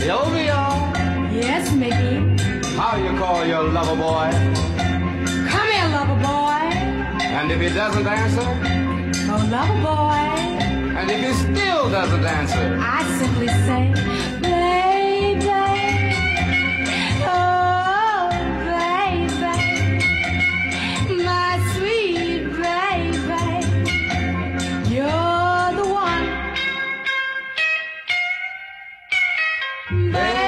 Sylvia, Yes, Mickey. how you call your lover boy? Come here, lover boy. And if he doesn't answer, Oh, lover boy. and if he still doesn't answer, I simply say. Baby.